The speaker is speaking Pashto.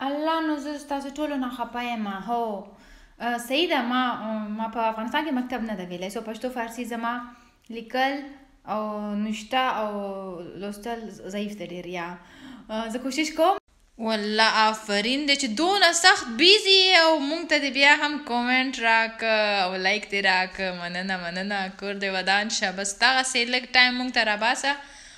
الله نو زه ستاسو ټولو نه خپه یم هو صحیح ده ما ما په افغانستان کې مکتب نه ده ویلی سو پښتو فارسي زما لیکل او نشته او لوستل ضعیف ده ډېر یا زه کوشش کوم والله آفرین دې چې دونه سخت بیزی او مونږ ته دې بیا هم کومنټ راک او لایک دې راک مننه مننه کور دې ودان شه بس دغه سه لګ ټایم مونږ ته را باسه